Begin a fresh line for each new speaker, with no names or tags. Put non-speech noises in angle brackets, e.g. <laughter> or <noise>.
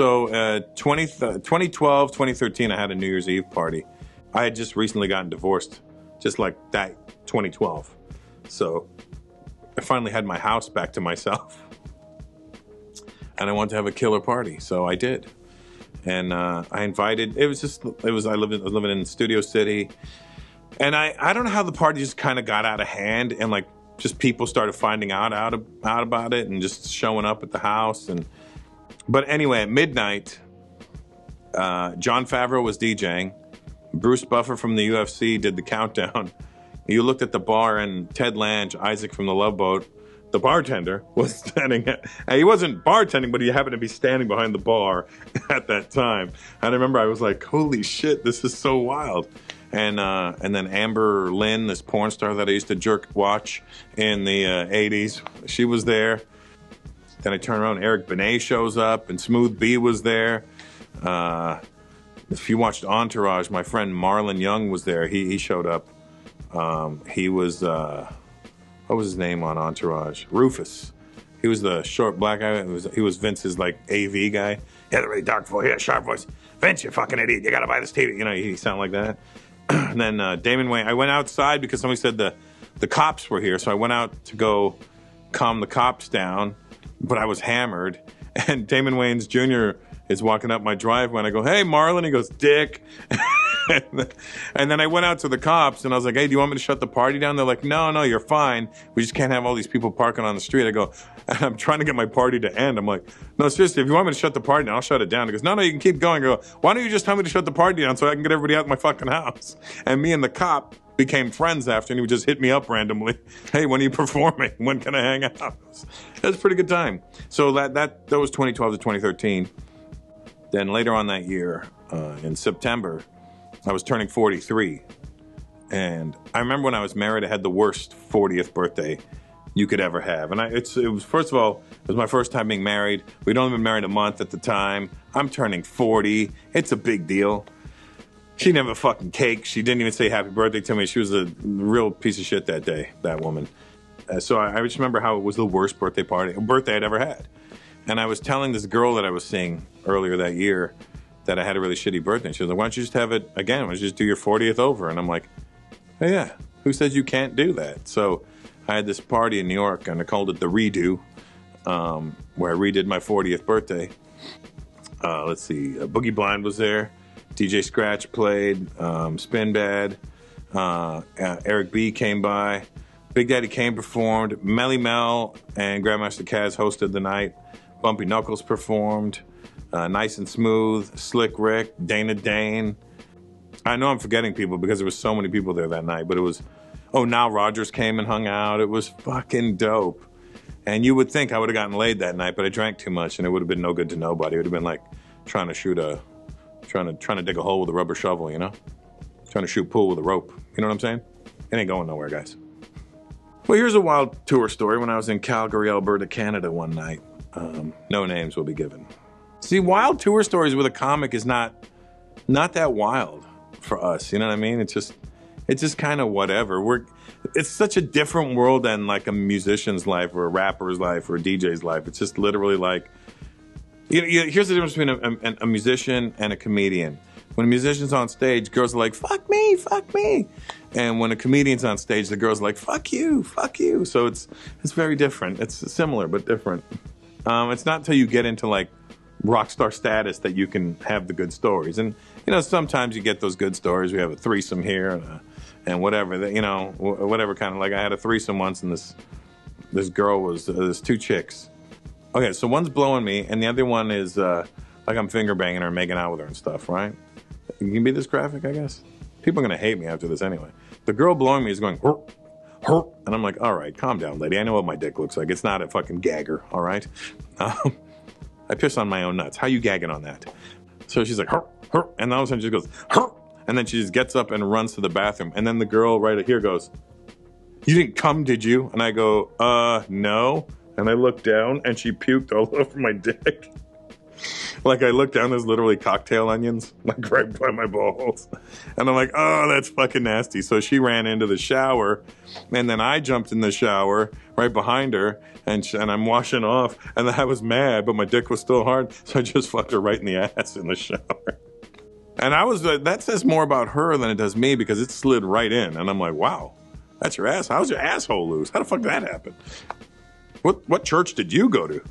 So uh, 20, 2012, 2013, I had a New Year's Eve party. I had just recently gotten divorced, just like that 2012. So I finally had my house back to myself. And I wanted to have a killer party, so I did. And uh, I invited, it was just, it was, I lived in, I was living in Studio City. And I, I don't know how the party just kind of got out of hand and like just people started finding out, out, out about it and just showing up at the house. And, but anyway, at midnight, uh, Jon Favreau was DJing. Bruce Buffer from the UFC did the countdown. <laughs> You looked at the bar, and Ted Lange, Isaac from the Love Boat, the bartender, <laughs> was standing. At, he wasn't bartending, but he happened to be standing behind the bar <laughs> at that time. And I remember I was like, "Holy shit, this is so wild!" And uh, and then Amber Lynn, this porn star that I used to jerk watch in the uh, '80s, she was there. Then I turn around, Eric Benet shows up, and Smooth B was there. Uh, if you watched Entourage, my friend Marlon Young was there. He he showed up. Um, he was uh, what was his name on Entourage? Rufus. He was the short black guy. Was, he was Vince's like AV guy. He had a really dark voice. He had a sharp voice. Vince, you fucking idiot! You gotta buy this TV. You know, he sounded like that. and <clears throat> then uh, Damon Wayans. I went outside because somebody said the the cops were here, so I went out to go calm the cops down. But I was hammered, <laughs> and Damon Wayans Jr is walking up my driveway and I go, hey, Marlon. He goes, Dick. <laughs> and then I went out to the cops and I was like, hey, do you want me to shut the party down? They're like, no, no, you're fine. We just can't have all these people parking on the street. I go, <laughs> I'm trying to get my party to end. I'm like, no, seriously, if you want me to shut the party down, I'll shut it down. He goes, no, no, you can keep going. I go, why don't you just tell me to shut the party down so I can get everybody out of my fucking house? And me and the cop became friends after, and he would just hit me up randomly. <laughs> Hey, when are you performing? <laughs> When can I hang out? It was a pretty good time. So that that that was 2012 to 2013. Then later on that year, uh, in September, I was turning 43. And I remember when I was married, I had the worst 40th birthday you could ever have. And I, it's, it was, first of all, it was my first time being married. We'd only been married a month at the time. I'm turning 40. It's a big deal. She a fucking cake. She didn't even say happy birthday to me. She was a real piece of shit that day, that woman. Uh, so I, I just remember how it was the worst birthday party, birthday I'd ever had. And I was telling this girl that I was seeing earlier that year that I had a really shitty birthday. She was like, why don't you just have it again? Why don't you just do your 40th over? And I'm like, oh, yeah, who says you can't do that? So I had this party in New York and I called it the redo, um, where I redid my 40th birthday. Uh, let's see, uh, Boogie Blind was there, DJ Scratch played, um, Spinbad, uh, Eric B came by, Big Daddy Kane performed, Melle Mel and Grandmaster Caz hosted the night. Bumpy Knuckles performed, uh, Nice and Smooth, Slick Rick, Dana Dane. I know I'm forgetting people because there was so many people there that night, but it was, oh, Nile Rodgers came and hung out. It was fucking dope. And you would think I would have gotten laid that night, but I drank too much and it would have been no good to nobody. It would have been like trying to shoot a, trying to, trying to dig a hole with a rubber shovel, you know? Trying to shoot pool with a rope. You know what I'm saying? It ain't going nowhere, guys. Well, here's a wild tour story when I was in Calgary, Alberta, Canada one night. Um, no names will be given. See, wild tour stories with a comic is not not that wild for us. You know what I mean? It's just it's just kind of whatever. We're it's such a different world than like a musician's life or a rapper's life or a DJ's life. It's just literally like you know, here's the difference between a, a, a musician and a comedian. When a musician's on stage, girls are like, fuck me, fuck me. And when a comedian's on stage, the girls are like, fuck you, fuck you. So it's it's very different. It's similar but different. Um, it's not until you get into like rock star status that you can have the good stories. And you know, sometimes you get those good stories. We have a threesome here and, a, and whatever. That you know, whatever kind of like I had a threesome once, and this this girl was uh, there's two chicks. Okay, so one's blowing me, and the other one is uh, like I'm finger banging her, and making out with her and stuff. Right? You can be this graphic, I guess. People are gonna hate me after this anyway. The girl blowing me is going. And I'm like, all right, calm down, lady. I know what my dick looks like. It's not a fucking gagger, all right? <laughs> Um, I piss on my own nuts. How you gagging on that? So she's like, hur, hur, and all of a sudden she goes, and then she just gets up and runs to the bathroom. And then the girl right here goes, you didn't come, did you? And I go, uh, no. And I look down and she puked all <laughs> over my dick. like I look down, there's literally cocktail onions, like right by my balls. And I'm like, oh, that's fucking nasty. So she ran into the shower, and then I jumped in the shower right behind her, and, sh- and I'm washing off. And I was mad, but my dick was still hard, <laughs> so I just fucked her right in the ass in the shower. And I was, uh, that says more about her than it does me because it slid right in. And I'm like, wow, that's your ass. How's your asshole loose? How the fuck did that happen? What what church did you go to?